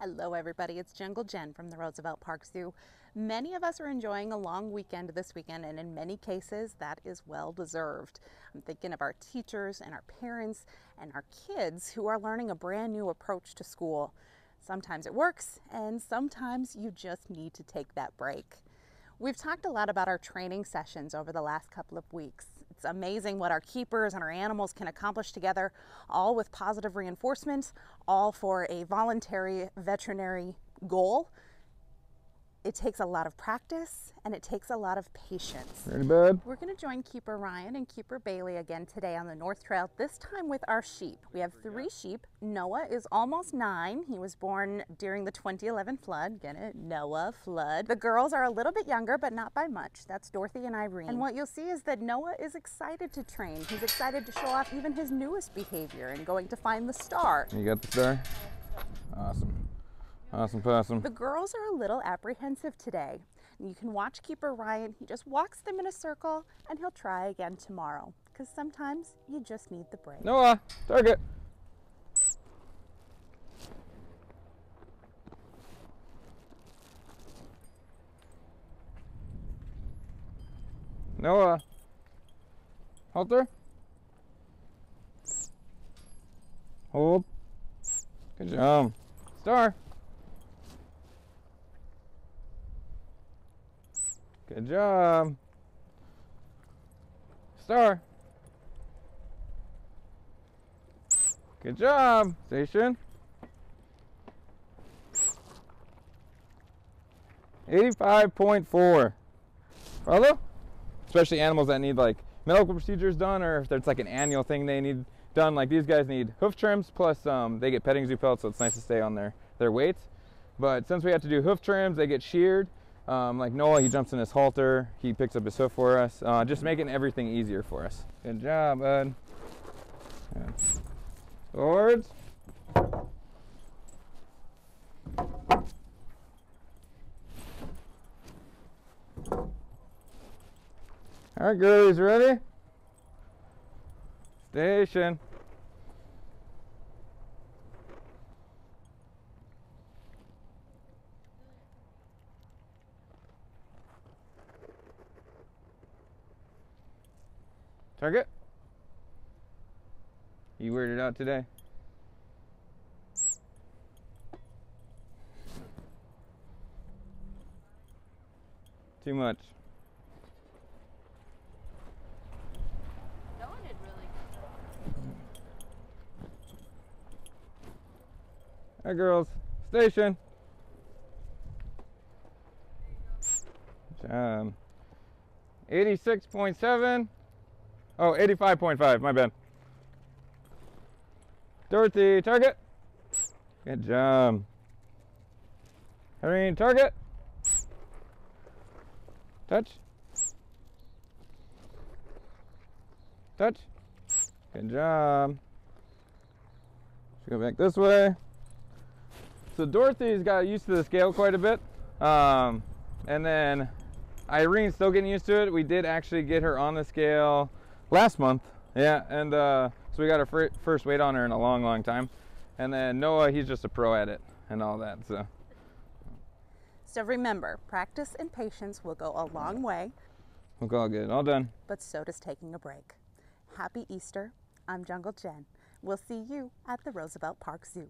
Hello, everybody. It's Jungle Jenn from the Roosevelt Park Zoo. Many of us are enjoying a long weekend this weekend, and in many cases, that is well deserved. I'm thinking of our teachers and our parents and our kids who are learning a brand new approach to school. Sometimes it works, and sometimes you just need to take that break. We've talked a lot about our training sessions over the last couple of weeks. It's amazing what our keepers and our animals can accomplish together, all with positive reinforcement, all for a voluntary veterinary goal it takes a lot of practice and it takes a lot of patience. Ready, bud? We're going to join Keeper Ryan and Keeper Bailey again today on the North Trail, this time with our sheep. We have three sheep. Noah is almost nine. He was born during the 2011 flood. Get it? Noah flood. The girls are a little bit younger, but not by much. That's Dorothy and Irene. And what you'll see is that Noah is excited to train. He's excited to show off even his newest behavior and going to find the star. You got the star? Awesome. Awesome possum. The girls are a little apprehensive today. You can watch Keeper Ryan. He just walks them in a circle and he'll try again tomorrow. Because sometimes you just need the break. Noah, target. Noah. Halter. Hold. Good job. Star. Good job. Star. Good job. Station. 85.4. Brother? Especially animals that need like medical procedures done or if it's like an annual thing they need done. Like these guys need hoof trims plus um, they get petting zoo pelts so it's nice to stay on their, their weights. But since we have to do hoof trims, they get sheared. Um, like Noah, he jumps in his halter, he picks up his hoof for us, uh, just making everything easier for us. Good job, bud. Swords. All right, girlies, ready? Station. Target? You weirded out today? Too much. No one did really Hi girls, station. Um, 86.7. Oh, 85.5, my bad. Dorothy, target. Good job. Irene, target. Touch. Touch. Good job. Let's go back this way. So Dorothy's got used to the scale quite a bit. Um, and then Irene's still getting used to it. We did actually get her on the scale last month. Yeah, and uh, so we got our fir first weight on her in a long, long time. And then Noah, he's just a pro at it and all that. So. So remember, practice and patience will go a long way. Look all good. All done. But so does taking a break. Happy Easter. I'm Jungle Jenn. We'll see you at the Roosevelt Park Zoo.